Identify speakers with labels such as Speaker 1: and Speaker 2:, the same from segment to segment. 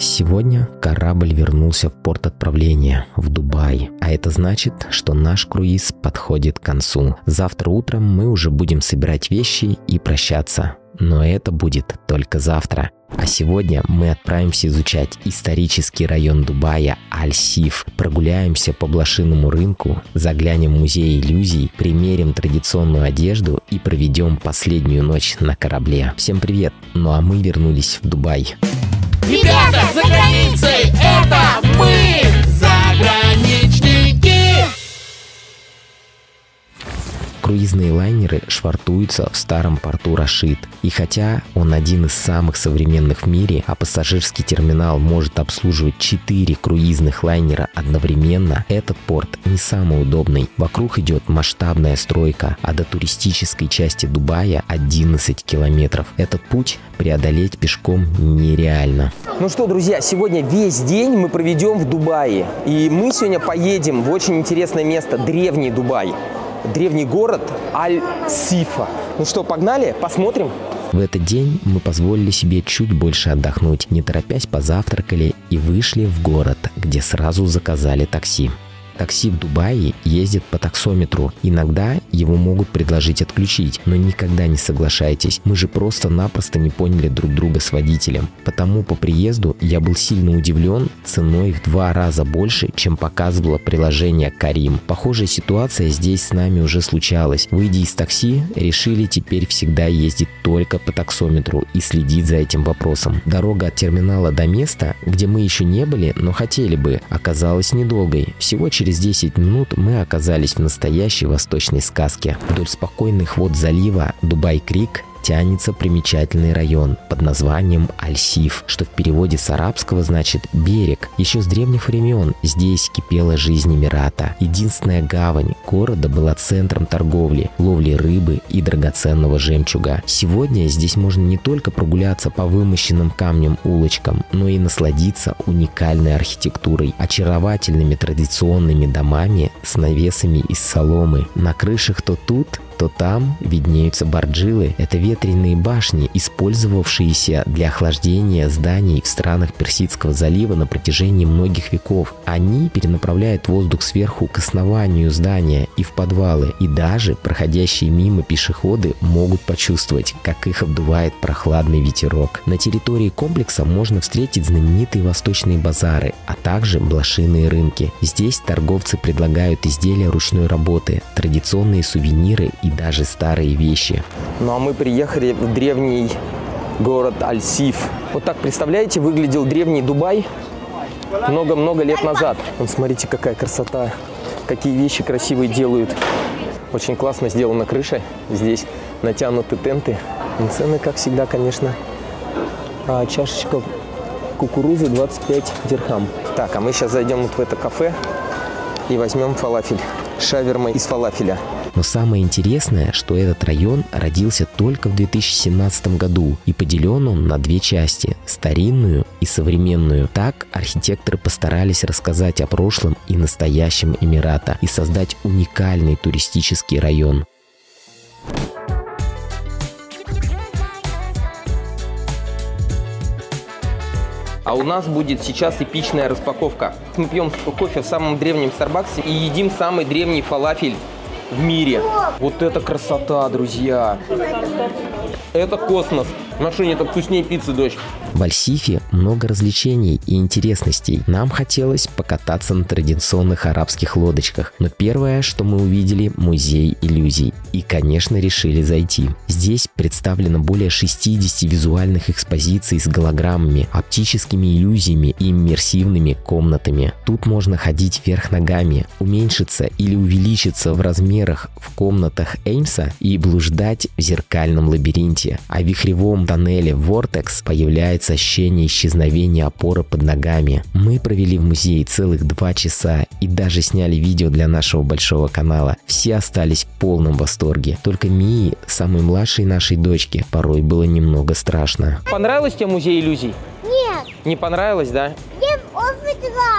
Speaker 1: Сегодня корабль вернулся в порт отправления, в Дубай, а это значит, что наш круиз подходит к концу. Завтра утром мы уже будем собирать вещи и прощаться. Но это будет только завтра. А сегодня мы отправимся изучать исторический район Дубая Аль-Сиф, прогуляемся по блошиному рынку, заглянем в музей иллюзий, примерим традиционную одежду и проведем последнюю ночь на корабле. Всем привет! Ну а мы вернулись в Дубай.
Speaker 2: Ребята, за границей это мы,
Speaker 1: Круизные лайнеры швартуются в старом порту Рашид. И хотя он один из самых современных в мире, а пассажирский терминал может обслуживать 4 круизных лайнера одновременно, этот порт не самый удобный. Вокруг идет масштабная стройка, а до туристической части Дубая 11 километров. Этот путь преодолеть пешком нереально.
Speaker 3: Ну что, друзья, сегодня весь день мы проведем в Дубае. И мы сегодня поедем в очень интересное место, древний Дубай. Древний город Аль-Сифа. Ну что, погнали? Посмотрим?
Speaker 1: В этот день мы позволили себе чуть больше отдохнуть, не торопясь позавтракали и вышли в город, где сразу заказали такси. Такси в Дубае ездит по таксометру. Иногда его могут предложить отключить, но никогда не соглашайтесь. Мы же просто-напросто не поняли друг друга с водителем. Потому по приезду я был сильно удивлен ценой в два раза больше, чем показывало приложение Карим. Похожая ситуация здесь с нами уже случалась. Выйдя из такси, решили теперь всегда ездить только по таксометру и следить за этим вопросом. Дорога от терминала до места, где мы еще не были, но хотели бы, оказалась недолгой. Всего через Через 10 минут мы оказались в настоящей восточной сказке. Вдоль спокойных вод залива Дубай-Крик тянется примечательный район под названием Аль-Сиф, что в переводе с арабского значит «берег». Еще с древних времен здесь кипела жизнь Эмирата. Единственная гавань города была центром торговли, ловли рыбы и драгоценного жемчуга. Сегодня здесь можно не только прогуляться по вымощенным камнем улочкам, но и насладиться уникальной архитектурой, очаровательными традиционными домами с навесами из соломы. На крышах то тут, то там виднеются борджилы. Это ветреные башни, использовавшиеся для охлаждения зданий в странах Персидского залива на протяжении многих веков. Они перенаправляют воздух сверху к основанию здания и в подвалы. И даже проходящие мимо пешеходы могут почувствовать, как их обдувает прохладный ветерок. На территории комплекса можно встретить знаменитые восточные базары, а также блошиные рынки. Здесь торговцы предлагают изделия ручной работы, традиционные сувениры и даже старые вещи.
Speaker 3: Ну а мы приехали в древний город Аль-Сиф. Вот так, представляете, выглядел древний Дубай много-много лет назад. Вот смотрите, какая красота, какие вещи красивые делают. Очень классно сделана крыша. Здесь натянуты тенты. И цены, как всегда, конечно. А чашечка кукурузы 25 дирхам. Так, а мы сейчас зайдем вот в это кафе и возьмем фалафель. Шаверма из фалафеля.
Speaker 1: Но самое интересное, что этот район родился только в 2017 году и поделен он на две части – старинную и современную. Так архитекторы постарались рассказать о прошлом и настоящем Эмирата и создать уникальный туристический район.
Speaker 3: А у нас будет сейчас эпичная распаковка. Мы пьем кофе в самом древнем Старбаксе и едим самый древний фалафель в мире. Вот это красота, друзья. Это космос. В машине это вкуснее пиццы, дочь.
Speaker 1: В Альсифе много развлечений и интересностей. Нам хотелось покататься на традиционных арабских лодочках, но первое, что мы увидели – музей иллюзий. И, конечно, решили зайти. Здесь представлено более 60 визуальных экспозиций с голограммами, оптическими иллюзиями и иммерсивными комнатами. Тут можно ходить вверх ногами, уменьшиться или увеличиться в размерах в комнатах Эймса и блуждать в зеркальном лабиринте. А в вихревом тоннеле Vortex появляется ощущение исчезновения опоры под ногами. Мы провели в музее целых два часа и даже сняли видео для нашего большого канала. Все остались в полном восторге. Только Мии, самой младшей нашей дочке, порой было немного страшно.
Speaker 3: Понравилось тебе музей иллюзий?
Speaker 4: Нет,
Speaker 3: Не понравилось, да?
Speaker 4: мне очень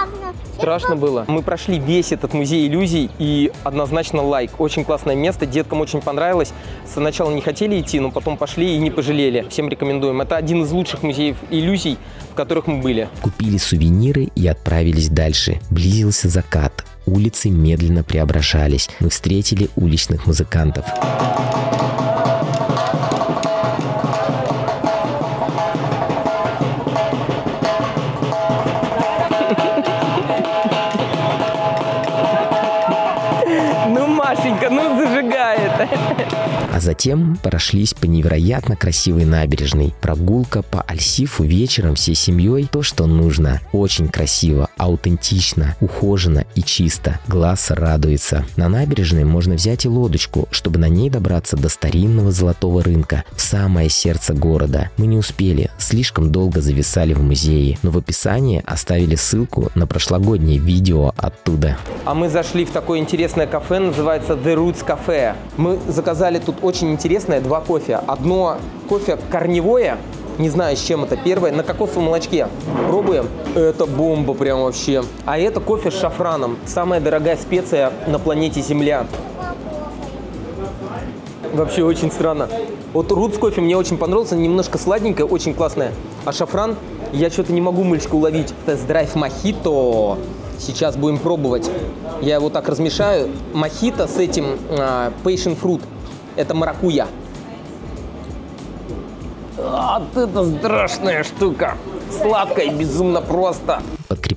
Speaker 4: страшно.
Speaker 3: Страшно было. Мы прошли весь этот музей иллюзий и однозначно лайк. Очень классное место, деткам очень понравилось. Сначала не хотели идти, но потом пошли и не пожалели. Всем рекомендуем. Это один из лучших музеев иллюзий, в которых мы были.
Speaker 1: Купили сувениры и отправились дальше. Близился закат. Улицы медленно преображались. Мы встретили уличных музыкантов.
Speaker 3: Ну,
Speaker 1: затем прошлись по невероятно красивой набережной. Прогулка по Альсифу вечером всей семьей – то, что нужно. Очень красиво, аутентично, ухоженно и чисто. Глаз радуется. На набережной можно взять и лодочку, чтобы на ней добраться до старинного золотого рынка, в самое сердце города. Мы не успели, слишком долго зависали в музее, но в описании оставили ссылку на прошлогоднее видео оттуда.
Speaker 3: А мы зашли в такое интересное кафе, называется The Roots Cafe. Мы заказали тут очень интересное два кофе. Одно кофе корневое, не знаю, с чем это. Первое на кокосовом молочке. Пробуем. Это бомба прям вообще. А это кофе с шафраном. Самая дорогая специя на планете Земля. Вообще очень странно. Вот Рутс кофе мне очень понравился, немножко сладенькое, очень классное. А шафран я что-то не могу мыльчика уловить. Тест-драйв мохито. Сейчас будем пробовать. Я его так размешаю. Мохито с этим а, passion fruit. Это маракуя. А, вот это страшная штука. Сладкая, безумно просто.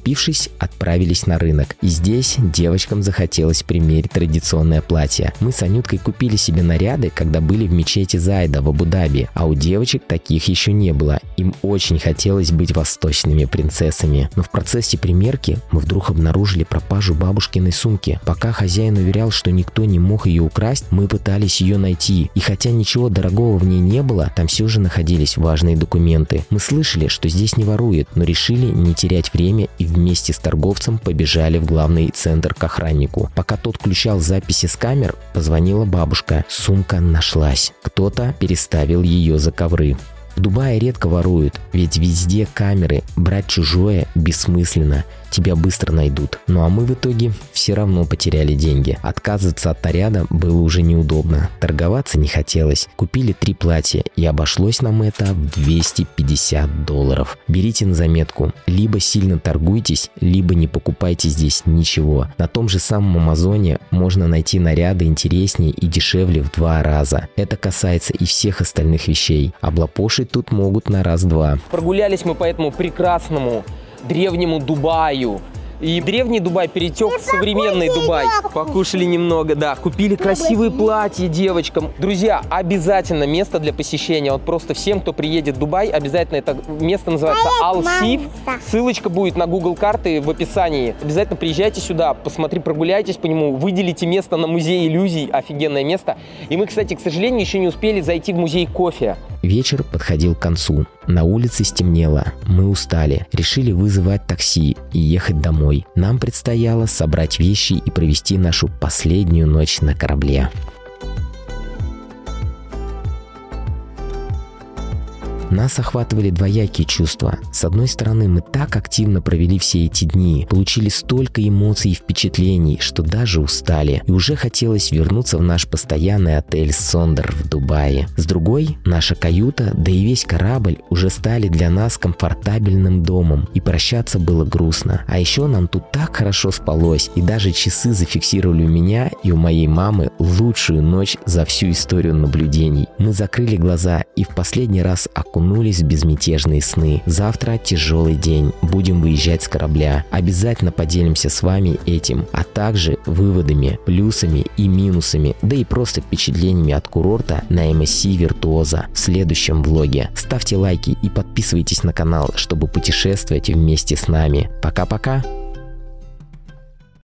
Speaker 1: Подкрепившись, отправились на рынок. И здесь девочкам захотелось примерить традиционное платье. Мы с Анюткой купили себе наряды, когда были в мечети Зайда в Абу-Даби, а у девочек таких еще не было. Им очень хотелось быть восточными принцессами. Но в процессе примерки мы вдруг обнаружили пропажу бабушкиной сумки. Пока хозяин уверял, что никто не мог ее украсть, мы пытались ее найти. И хотя ничего дорогого в ней не было, там все же находились важные документы. Мы слышали, что здесь не воруют, но решили не терять время и вместе с торговцем побежали в главный центр к охраннику. Пока тот включал записи с камер, позвонила бабушка. Сумка нашлась. Кто-то переставил ее за ковры. В Дубае редко воруют, ведь везде камеры, брать чужое бессмысленно, тебя быстро найдут. Ну а мы в итоге все равно потеряли деньги. Отказываться от наряда было уже неудобно, торговаться не хотелось. Купили три платья и обошлось нам это в 250 долларов. Берите на заметку, либо сильно торгуйтесь, либо не покупайте здесь ничего. На том же самом Амазоне можно найти наряды интереснее и дешевле в два раза. Это касается и всех остальных вещей. Облапошить тут могут на раз-два.
Speaker 3: Прогулялись мы по этому прекрасному древнему Дубаю. И древний Дубай перетек в современный Дубай. Покушали немного, да. Купили красивые платья девочкам. Друзья, обязательно место для посещения. Вот просто всем, кто приедет в Дубай, обязательно это место называется Ал-Сиф. Ссылочка будет на Google карты в описании. Обязательно приезжайте сюда, посмотри, прогуляйтесь по нему, выделите место на музей иллюзий. Офигенное место. И мы, кстати, к сожалению, еще не успели зайти в музей кофе.
Speaker 1: Вечер подходил к концу. На улице стемнело. Мы устали. Решили вызывать такси и ехать домой. Нам предстояло собрать вещи и провести нашу последнюю ночь на корабле. Нас охватывали двоякие чувства. С одной стороны, мы так активно провели все эти дни, получили столько эмоций и впечатлений, что даже устали. И уже хотелось вернуться в наш постоянный отель Сондер в Дубае. С другой, наша каюта, да и весь корабль уже стали для нас комфортабельным домом. И прощаться было грустно. А еще нам тут так хорошо спалось. И даже часы зафиксировали у меня и у моей мамы лучшую ночь за всю историю наблюдений. Мы закрыли глаза и в последний раз окунулись в безмятежные сны. Завтра тяжелый день, будем выезжать с корабля. Обязательно поделимся с вами этим, а также выводами, плюсами и минусами, да и просто впечатлениями от курорта на MSC Виртуоза в следующем влоге. Ставьте лайки и подписывайтесь на канал, чтобы путешествовать вместе с нами. Пока-пока!